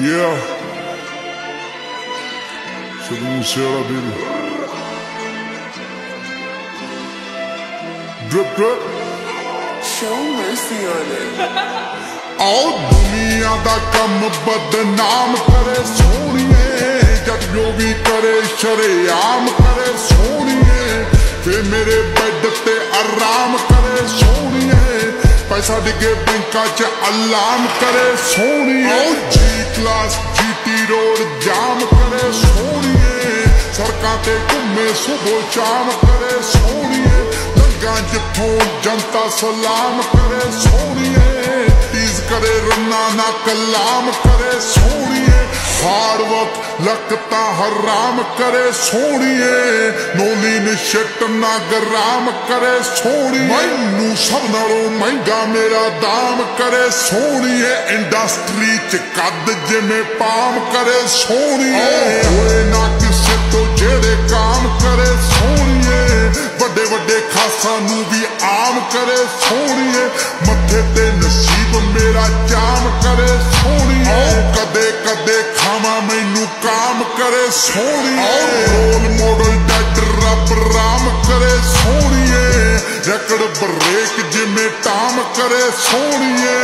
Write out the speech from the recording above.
Yeah. Sido Musiala, baby. Drip, drip. Show mercy on it. ਆਓ ਦੁਨੀਆ ਦਾ ਕੰਮ ਬਦਨਾਮ ਕਰੇ ਸੋਹਣੀਏ ਜਦ ਜੋ ਵੀ ਕਰੇ ਸ਼ਰੇਆਮ ਕਰੇ ਸੋਹਣੀਏ ਤੇ ਮੇਰੇ ਬੈੱਡ ਤੇ ਆਰਾਮ ਕਰੇ ਸੋਹਣੀਏ ਪੈਸਾ ਡਿੱਗੇ ਬੈਂਕਾਂ 'ਚ ਅਲਾਮ ਕਰੇ ਸੋਹਣੀਏ ਕਲਾਸ ਜੀਟੀ ਰੋਡ ਜਾਮ ਕਰੇ ਸੋਹਣੀਏ ਸੜਕਾਂ ਤੇ ਘੁੰਮੇ ਸੁਬੋ ਸ਼ਾਮ ਕਰੇ ਸੋਹਣੀਏ ਲੰਗਾ ਜਿੱਥੋਂ ਜਨਤਾ ਸਲਾਮ ਕਰੇ ਸੋਹਣੀਏ ਤੀਜ਼ ਕਰੇ ਰੰਨਾ ਨਾ ਕਲਾਮ ਕਰੇ ਸੋਹਣੀਏ ਹਾਰਡ ਵਰਕ ਲਕਤਾ ਹਰਾਮ ਕਰੇ ਸੋਹਣੀਏ, ਨੋਲੀ ਨਿਸ਼ਟ ਨਾ ਗਰਾਮ ਕਰੇ ਸੋਹਣੀਏ। ਮੈਨੂੰ ਸਭ ਨਾਲੋਂ ਮਹਿੰਗਾ ਮੇਰਾ ਦਾਮ ਕਰੇ ਸੋਹਣੀਏ, ਇੰਡਸਟਰੀ ਚ ਕੱਦ ਜਿਵੇਂ ਪਾਮ ਕਰੇ ਸੋਹਣੀਏ। ਹੋਏ ਨਾ ਕਿਸੇ ਤੋਂ ਜਿਹੜੇ ਕਾਮ ਕਰੇ ਸੋਹਣੀਏ, ਵੱਡੇ ਵੱਡੇ ਖਾਸਾਂ ਨੂੰ ਵੀ ਆਮ ਕਰੇ ਸੋਹਣੀਏ। ਮੱਥੇ ਤੇ ਨਸੀਬ ਮੇਰਾ ਜਾਮ ਕਰੇ ਸੋਹਣੀਏ। ਸੋਹਣੀਏ। ਰੋਲ ਮੋਡਲ ਡਾਕਟਰ ਰੱਬ ਰਾਮ ਕਰੇ ਸੋਹਣੀਏ। ਰਕੜ ਬ੍ਰੇਕ ਜਿਵੇਂ ਟਾਮ ਕਰੇ ਸੋਹਣੀਏ।